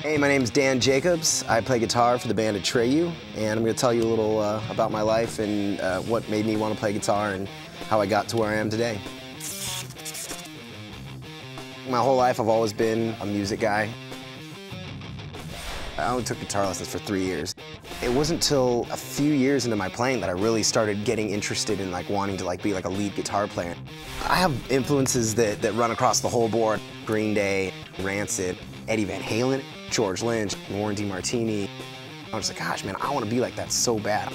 Hey, my name's Dan Jacobs. I play guitar for the band Atreyu, and I'm going to tell you a little uh, about my life and uh, what made me want to play guitar and how I got to where I am today. My whole life, I've always been a music guy. I only took guitar lessons for three years. It wasn't until a few years into my playing that I really started getting interested in like wanting to like be like a lead guitar player. I have influences that, that run across the whole board. Green Day, Rancid, Eddie Van Halen, George Lynch, Warren DeMartini. I was like, gosh, man, I want to be like that so bad.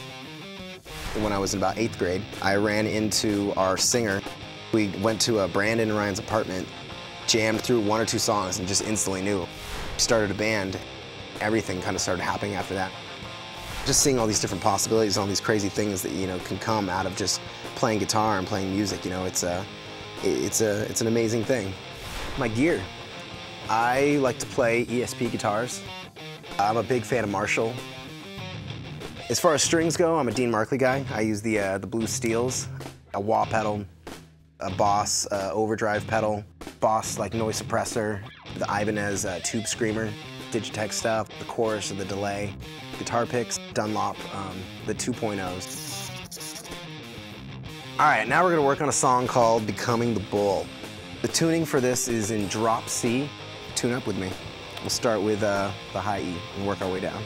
When I was in about eighth grade, I ran into our singer. We went to uh, Brandon and Ryan's apartment, jammed through one or two songs, and just instantly knew. Started a band. Everything kind of started happening after that. Just seeing all these different possibilities, all these crazy things that you know can come out of just playing guitar and playing music. You know, it's a, it's a, it's an amazing thing. My gear. I like to play ESP guitars. I'm a big fan of Marshall. As far as strings go, I'm a Dean Markley guy. I use the, uh, the Blue Steels, a wah pedal, a Boss uh, overdrive pedal, Boss like noise suppressor, the Ibanez uh, tube screamer, Digitech stuff, the chorus or the delay, guitar picks, Dunlop, um, the 2.0s. All right, now we're gonna work on a song called Becoming the Bull. The tuning for this is in drop C, tune up with me. We'll start with uh, the high E and work our way down.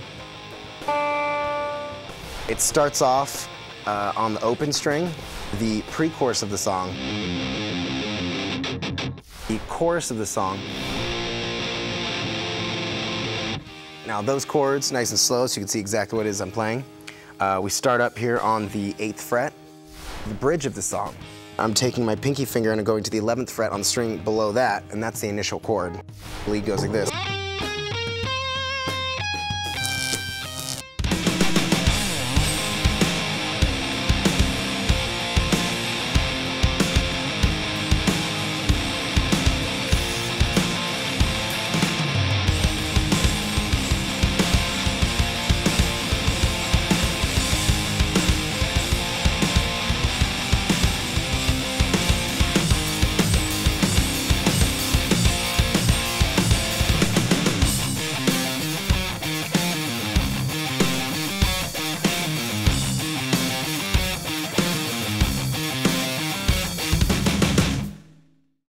It starts off uh, on the open string, the pre-chorus of the song, the chorus of the song. Now those chords, nice and slow, so you can see exactly what it is I'm playing. Uh, we start up here on the 8th fret, the bridge of the song. I'm taking my pinky finger and I'm going to the 11th fret on the string below that, and that's the initial chord. The lead goes like this.